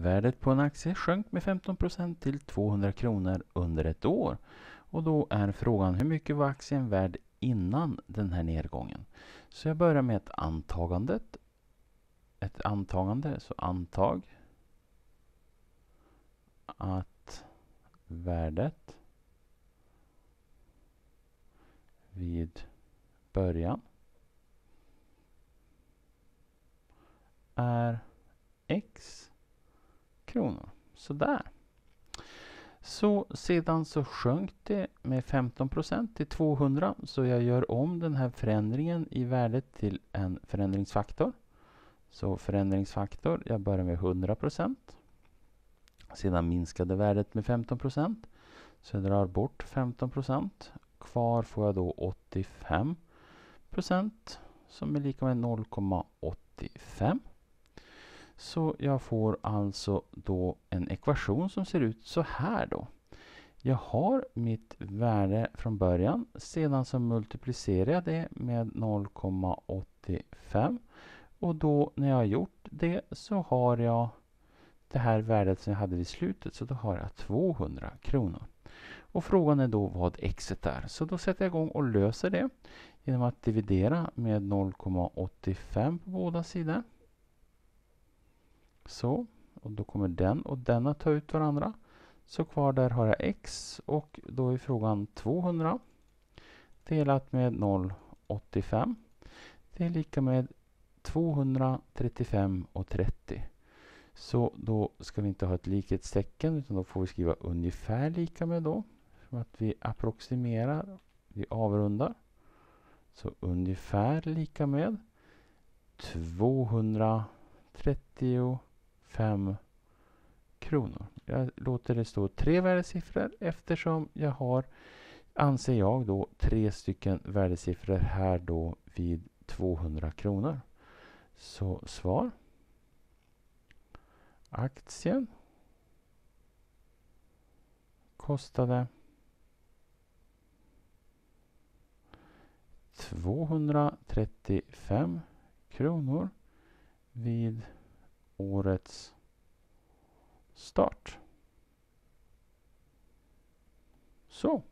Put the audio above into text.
Värdet på en aktie sjönk med 15 procent till 200 kronor under ett år. Och då är frågan hur mycket var aktien värd innan den här nedgången? Så jag börjar med ett antagande. Ett antagande, så antag att värdet vid början är x kronor. Sådär. Så sedan så sjönk det med 15 procent till 200 så jag gör om den här förändringen i värdet till en förändringsfaktor. Så förändringsfaktor, jag börjar med 100 procent. Sedan minskade värdet med 15 procent. Så jag drar bort 15 procent. Kvar får jag då 85 procent. som är lika med 0,85. Så jag får alltså då en ekvation som ser ut så här då. Jag har mitt värde från början. Sedan så multiplicerar jag det med 0,85. Och då när jag har gjort det så har jag det här värdet som jag hade vid slutet. Så då har jag 200 kronor. Och frågan är då vad x är. Så då sätter jag igång och löser det genom att dividera med 0,85 på båda sidor. Så, och då kommer den och den att ta ut varandra. Så kvar där har jag x och då är frågan 200 delat med 0,85. Det är lika med 235 och 30. Så då ska vi inte ha ett likhetstecken utan då får vi skriva ungefär lika med då. För att vi approximerar, vi avrundar. Så ungefär lika med 230 5 kronor. Jag låter det stå tre värdesiffror eftersom jag har, anser jag då, tre stycken värdesiffror här då vid 200 kronor. Så svar. Aktien kostade 235 kronor vid årets start. Så.